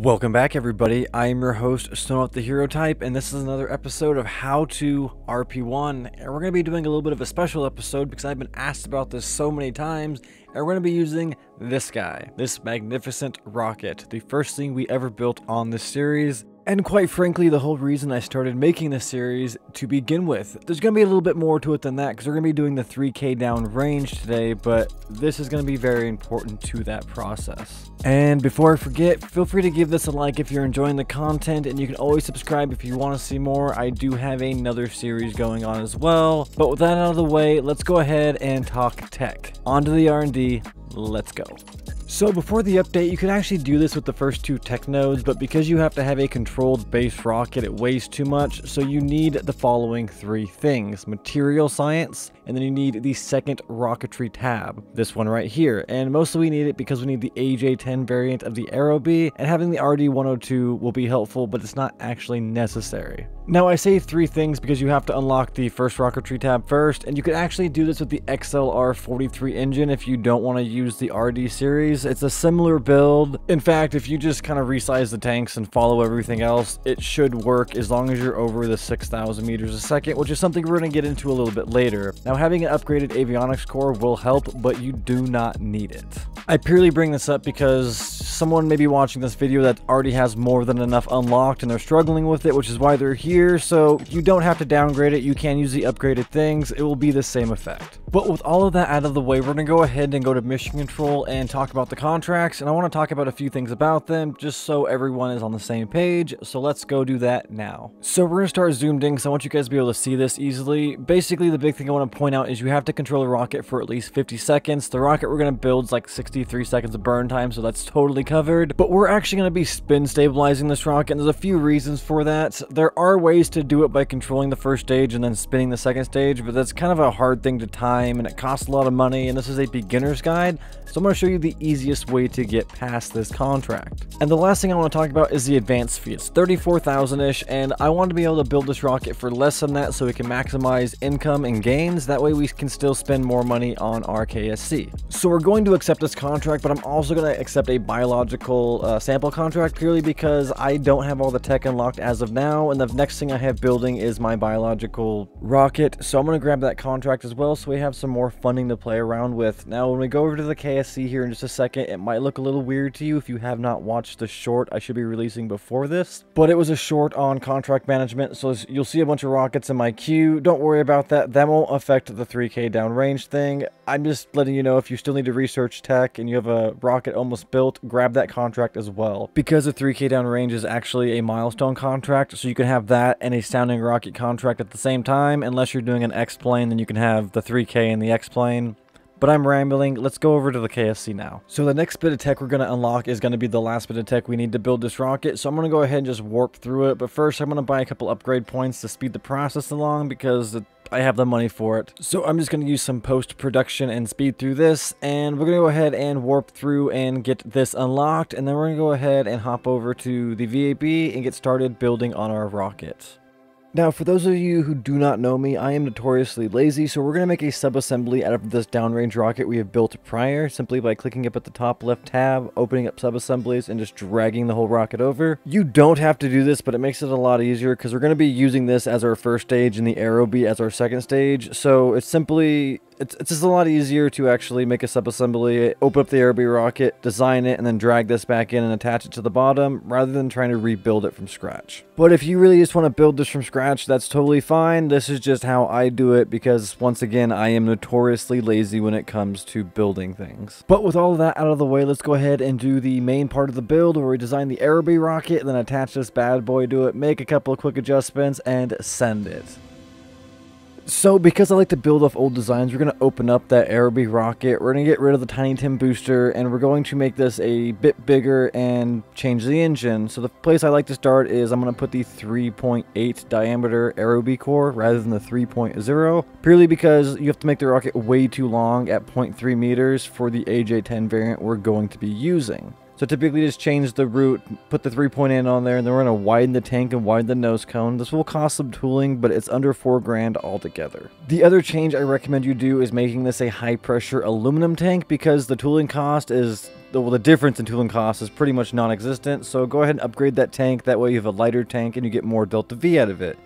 Welcome back, everybody. I am your host, So Not the Hero Type, and this is another episode of How to RP1. And we're going to be doing a little bit of a special episode because I've been asked about this so many times, and we're going to be using this guy, this magnificent rocket, the first thing we ever built on this series. And quite frankly, the whole reason I started making this series to begin with. There's going to be a little bit more to it than that because we're going to be doing the 3k down range today, but this is going to be very important to that process. And before I forget, feel free to give this a like if you're enjoying the content, and you can always subscribe if you want to see more. I do have another series going on as well. But with that out of the way, let's go ahead and talk tech. On to the R&D, let's go. So before the update, you could actually do this with the first two tech nodes, but because you have to have a controlled base rocket, it weighs too much, so you need the following three things. Material science, and then you need the second rocketry tab, this one right here. And mostly we need it because we need the AJ10 variant of the Aerobee, and having the RD102 will be helpful, but it's not actually necessary. Now I say three things because you have to unlock the first rocketry tab first, and you can actually do this with the XLR43 engine if you don't want to use the RD series. It's a similar build. In fact, if you just kind of resize the tanks and follow everything else, it should work as long as you're over the 6,000 meters a second, which is something we're going to get into a little bit later. Now having an upgraded avionics core will help, but you do not need it. I purely bring this up because someone may be watching this video that already has more than enough unlocked and they're struggling with it, which is why they're here, so you don't have to downgrade it, you can use the upgraded things, it will be the same effect. But with all of that out of the way, we're going to go ahead and go to mission control and talk about the contracts, and I want to talk about a few things about them, just so everyone is on the same page, so let's go do that now. So we're going to start zoomed in, because I want you guys to be able to see this easily. Basically, the big thing I want to point out is you have to control the rocket for at least 50 seconds. The rocket we're going to build is like 63 seconds of burn time, so that's totally covered, but we're actually going to be spin stabilizing this rocket, and there's a few reasons for that. There are ways to do it by controlling the first stage and then spinning the second stage, but that's kind of a hard thing to time, and it costs a lot of money, and this is a beginner's guide, so I'm going to show you the easiest way to get past this contract. And the last thing I want to talk about is the advance fee. It's 34,000-ish, and I want to be able to build this rocket for less than that so we can maximize income and gains. That way we can still spend more money on our KSC. So we're going to accept this contract, but I'm also going to accept a biological uh, sample contract purely because I don't have all the tech unlocked as of now, and the next thing I have building is my biological rocket. So I'm going to grab that contract as well so we have some more funding to play around with. Now when we go over to the KSC here in just a second, it might look a little weird to you if you have not watched the short I should be releasing before this, but it was a short on contract management, so you'll see a bunch of rockets in my queue. Don't worry about that. That won't affect the 3k downrange thing. I'm just letting you know if you still need to research tech and you have a rocket almost built, grab that contract as well. Because the 3k downrange is actually a milestone contract, so you can have that and a sounding rocket contract at the same time. Unless you're doing an X-plane, then you can have the 3k and the X-plane. But I'm rambling, let's go over to the KSC now. So the next bit of tech we're going to unlock is going to be the last bit of tech we need to build this rocket. So I'm going to go ahead and just warp through it. But first I'm going to buy a couple upgrade points to speed the process along because I have the money for it. So I'm just going to use some post-production and speed through this. And we're going to go ahead and warp through and get this unlocked. And then we're going to go ahead and hop over to the VAB and get started building on our rocket. Now, for those of you who do not know me, I am notoriously lazy, so we're going to make a sub-assembly out of this downrange rocket we have built prior, simply by clicking up at the top left tab, opening up sub-assemblies, and just dragging the whole rocket over. You don't have to do this, but it makes it a lot easier, because we're going to be using this as our first stage and the Aerobee as our second stage, so it's simply it's, it's just a lot easier to actually make a sub-assembly, open up the Aerobee rocket, design it, and then drag this back in and attach it to the bottom, rather than trying to rebuild it from scratch. But if you really just want to build this from scratch, that's totally fine. This is just how I do it, because once again, I am notoriously lazy when it comes to building things. But with all that out of the way, let's go ahead and do the main part of the build, where we design the Aerobee rocket, and then attach this bad boy to it, make a couple of quick adjustments, and send it. So because I like to build off old designs, we're going to open up that Aerobee rocket. We're going to get rid of the Tiny Tim booster and we're going to make this a bit bigger and change the engine. So the place I like to start is I'm going to put the 3.8 diameter Aerobee core rather than the 3.0. Purely because you have to make the rocket way too long at 0.3 meters for the AJ10 variant we're going to be using. So typically just change the route, put the three-point in on there, and then we're going to widen the tank and widen the nose cone. This will cost some tooling, but it's under four grand altogether. The other change I recommend you do is making this a high-pressure aluminum tank because the tooling cost is well, the difference in tooling cost is pretty much non-existent. So go ahead and upgrade that tank. That way you have a lighter tank and you get more Delta V out of it.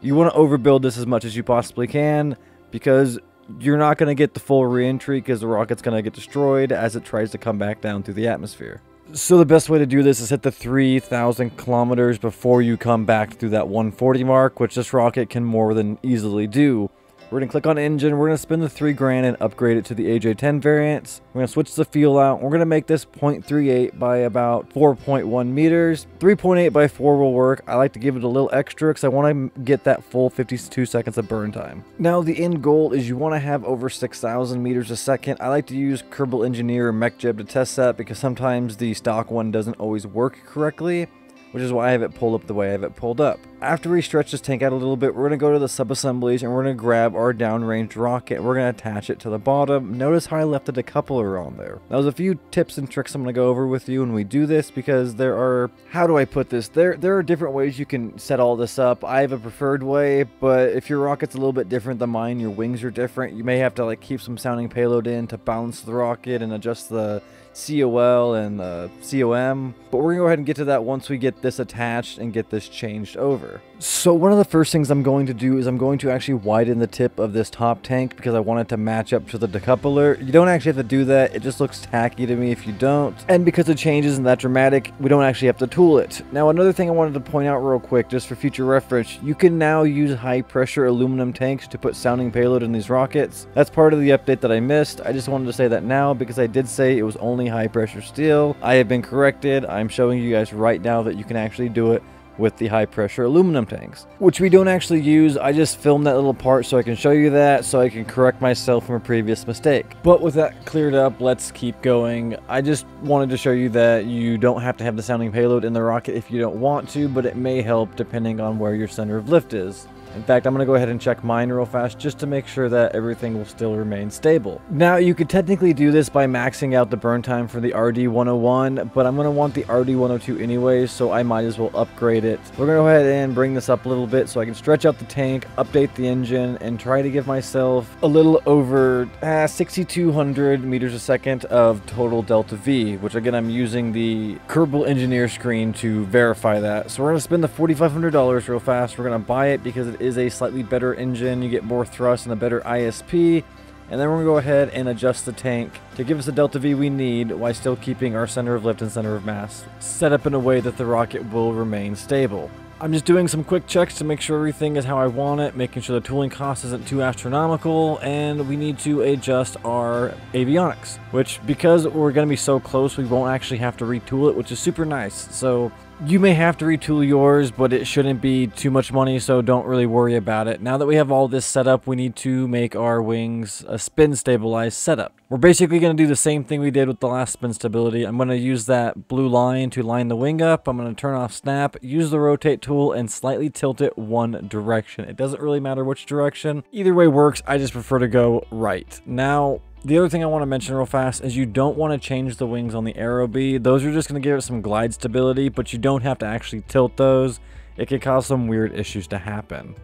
You want to overbuild this as much as you possibly can because you're not going to get the full reentry because the rocket's going to get destroyed as it tries to come back down through the atmosphere. So the best way to do this is hit the 3,000 kilometers before you come back through that 140 mark, which this rocket can more than easily do. We're going to click on engine. We're going to spend the 3 grand and upgrade it to the AJ10 variants. We're going to switch the fuel out. We're going to make this 0.38 by about 4.1 meters. 3.8 by 4 will work. I like to give it a little extra because I want to get that full 52 seconds of burn time. Now the end goal is you want to have over 6,000 meters a second. I like to use Kerbal Engineer or MechJeb to test that because sometimes the stock one doesn't always work correctly which is why I have it pulled up the way I have it pulled up. After we stretch this tank out a little bit, we're going to go to the sub-assemblies and we're going to grab our downrange rocket. We're going to attach it to the bottom. Notice how I left a decoupler on there. Now, there's a few tips and tricks I'm going to go over with you when we do this because there are, how do I put this? There, there are different ways you can set all this up. I have a preferred way, but if your rocket's a little bit different than mine, your wings are different, you may have to like keep some sounding payload in to balance the rocket and adjust the COL and uh, the COM. But we're to go ahead and get to that once we get this attached and get this changed over. So one of the first things I'm going to do is I'm going to actually widen the tip of this top tank because I want it to match up to the decoupler. You don't actually have to do that. It just looks tacky to me if you don't. And because the change isn't that dramatic, we don't actually have to tool it. Now another thing I wanted to point out real quick just for future reference, you can now use high pressure aluminum tanks to put sounding payload in these rockets. That's part of the update that I missed. I just wanted to say that now because I did say it was only high pressure steel. I have been corrected. I'm showing you guys right now that you can actually do it with the high pressure aluminum tanks, which we don't actually use. I just filmed that little part so I can show you that so I can correct myself from a previous mistake. But with that cleared up, let's keep going. I just wanted to show you that you don't have to have the sounding payload in the rocket if you don't want to, but it may help depending on where your center of lift is. In fact, I'm going to go ahead and check mine real fast just to make sure that everything will still remain stable. Now, you could technically do this by maxing out the burn time for the RD101, but I'm going to want the RD102 anyways, so I might as well upgrade it. We're going to go ahead and bring this up a little bit so I can stretch out the tank, update the engine, and try to give myself a little over uh, 6,200 meters a second of total delta V, which again, I'm using the Kerbal Engineer screen to verify that. So we're going to spend the $4,500 real fast. We're going to buy it because it is a slightly better engine. You get more thrust and a better ISP. And then we're going to go ahead and adjust the tank to give us the delta V we need while still keeping our center of lift and center of mass set up in a way that the rocket will remain stable. I'm just doing some quick checks to make sure everything is how I want it, making sure the tooling cost isn't too astronomical, and we need to adjust our avionics, which because we're going to be so close, we won't actually have to retool it, which is super nice. So you may have to retool yours, but it shouldn't be too much money, so don't really worry about it. Now that we have all this set up, we need to make our wings a spin stabilized setup. We're basically going to do the same thing we did with the last spin stability. I'm going to use that blue line to line the wing up. I'm going to turn off snap, use the rotate tool, and slightly tilt it one direction. It doesn't really matter which direction. Either way works. I just prefer to go right. Now, the other thing I want to mention real fast is you don't want to change the wings on the Aerobee. Those are just going to give it some glide stability, but you don't have to actually tilt those. It could cause some weird issues to happen.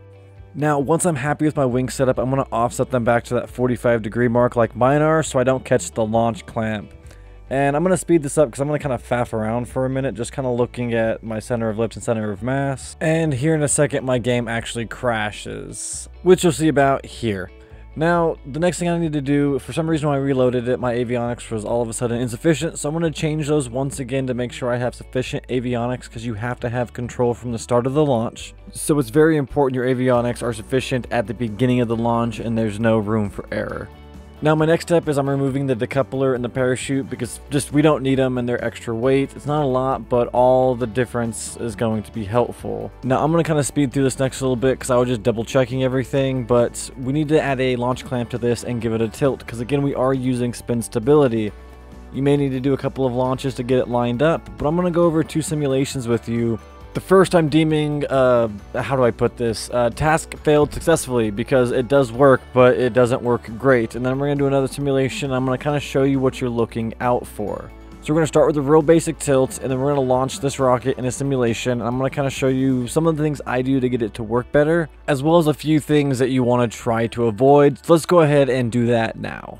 Now, once I'm happy with my wing setup, I'm going to offset them back to that 45 degree mark like mine are so I don't catch the launch clamp. And I'm going to speed this up because I'm going to kind of faff around for a minute, just kind of looking at my center of lift and center of mass. And here in a second, my game actually crashes, which you'll see about here. Now, the next thing I need to do, for some reason when I reloaded it, my avionics was all of a sudden insufficient, so I'm going to change those once again to make sure I have sufficient avionics, because you have to have control from the start of the launch. So it's very important your avionics are sufficient at the beginning of the launch, and there's no room for error. Now my next step is I'm removing the decoupler and the parachute because just we don't need them and they're extra weight. It's not a lot, but all the difference is going to be helpful. Now I'm going to kind of speed through this next little bit because I was just double checking everything, but we need to add a launch clamp to this and give it a tilt because again we are using spin stability. You may need to do a couple of launches to get it lined up, but I'm going to go over two simulations with you the first I'm deeming, uh, how do I put this? Uh, task failed successfully because it does work, but it doesn't work great. And then we're going to do another simulation. I'm going to kind of show you what you're looking out for. So we're going to start with a real basic tilt, and then we're going to launch this rocket in a simulation. I'm going to kind of show you some of the things I do to get it to work better, as well as a few things that you want to try to avoid. So let's go ahead and do that now.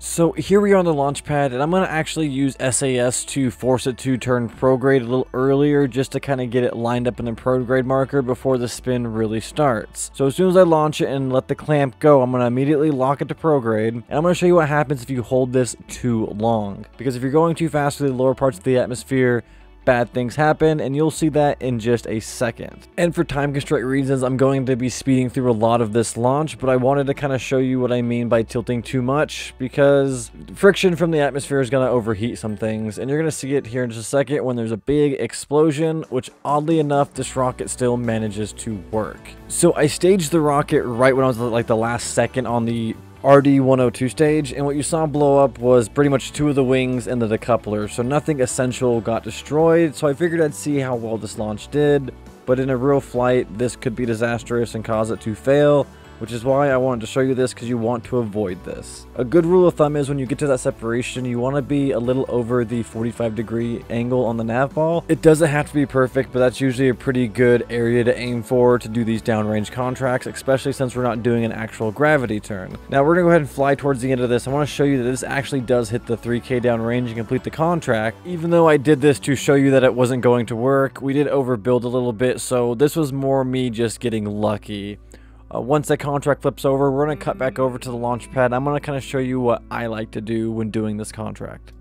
So here we are on the launch pad, and I'm going to actually use SAS to force it to turn prograde a little earlier just to kind of get it lined up in the prograde marker before the spin really starts. So as soon as I launch it and let the clamp go, I'm going to immediately lock it to prograde, and I'm going to show you what happens if you hold this too long. Because if you're going too fast through the lower parts of the atmosphere, bad things happen, and you'll see that in just a second. And for time constraint reasons, I'm going to be speeding through a lot of this launch, but I wanted to kind of show you what I mean by tilting too much, because friction from the atmosphere is going to overheat some things, and you're going to see it here in just a second when there's a big explosion, which oddly enough, this rocket still manages to work. So I staged the rocket right when I was like the last second on the RD-102 stage, and what you saw blow up was pretty much two of the wings and the decoupler, so nothing essential got destroyed, so I figured I'd see how well this launch did, but in a real flight, this could be disastrous and cause it to fail, which is why I wanted to show you this because you want to avoid this. A good rule of thumb is when you get to that separation, you want to be a little over the 45 degree angle on the nav ball. It doesn't have to be perfect, but that's usually a pretty good area to aim for to do these downrange contracts, especially since we're not doing an actual gravity turn. Now we're going to go ahead and fly towards the end of this. I want to show you that this actually does hit the 3k downrange and complete the contract. Even though I did this to show you that it wasn't going to work, we did overbuild a little bit, so this was more me just getting lucky. Uh, once that contract flips over, we're going to cut back over to the launch pad. I'm going to kind of show you what I like to do when doing this contract.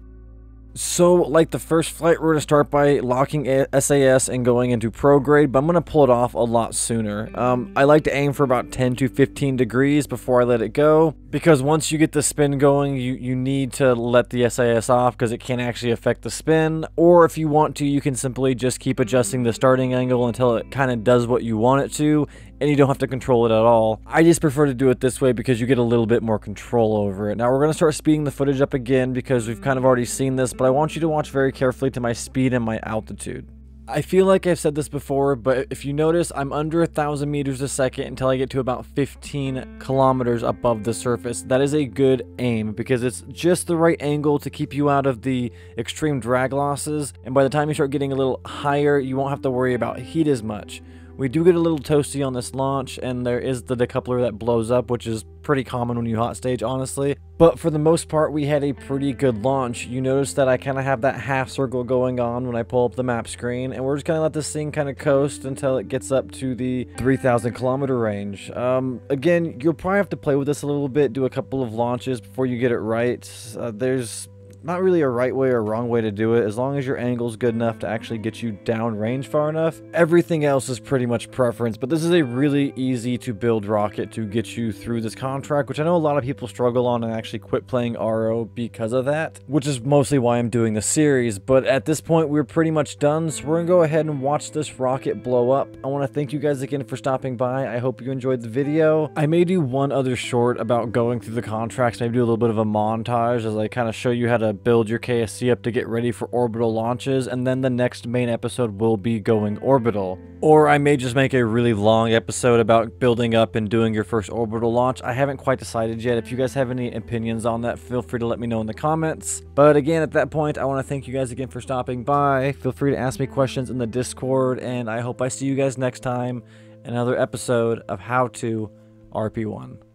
So, like the first flight, we're going to start by locking SAS and going into prograde, but I'm going to pull it off a lot sooner. Um, I like to aim for about 10 to 15 degrees before I let it go, because once you get the spin going, you, you need to let the SAS off because it can actually affect the spin, or if you want to, you can simply just keep adjusting the starting angle until it kind of does what you want it to, and you don't have to control it at all. I just prefer to do it this way because you get a little bit more control over it. Now we're going to start speeding the footage up again because we've kind of already seen this, but I want you to watch very carefully to my speed and my altitude. I feel like I've said this before, but if you notice, I'm under a thousand meters a second until I get to about 15 kilometers above the surface. That is a good aim because it's just the right angle to keep you out of the extreme drag losses. And by the time you start getting a little higher, you won't have to worry about heat as much. We do get a little toasty on this launch, and there is the decoupler that blows up, which is pretty common when you hot stage, honestly. But for the most part, we had a pretty good launch. You notice that I kind of have that half circle going on when I pull up the map screen, and we're just going to let this thing kind of coast until it gets up to the 3,000 kilometer range. Um, again, you'll probably have to play with this a little bit, do a couple of launches before you get it right. Uh, there's not really a right way or wrong way to do it. As long as your angle's good enough to actually get you down range far enough, everything else is pretty much preference. But this is a really easy to build rocket to get you through this contract, which I know a lot of people struggle on and actually quit playing RO because of that, which is mostly why I'm doing the series. But at this point, we're pretty much done, so we're gonna go ahead and watch this rocket blow up. I want to thank you guys again for stopping by. I hope you enjoyed the video. I may do one other short about going through the contracts, maybe do a little bit of a montage as I kind of show you how to build your KSC up to get ready for orbital launches, and then the next main episode will be going orbital. Or I may just make a really long episode about building up and doing your first orbital launch. I haven't quite decided yet. If you guys have any opinions on that, feel free to let me know in the comments. But again, at that point, I want to thank you guys again for stopping by. Feel free to ask me questions in the Discord, and I hope I see you guys next time in another episode of How to RP1.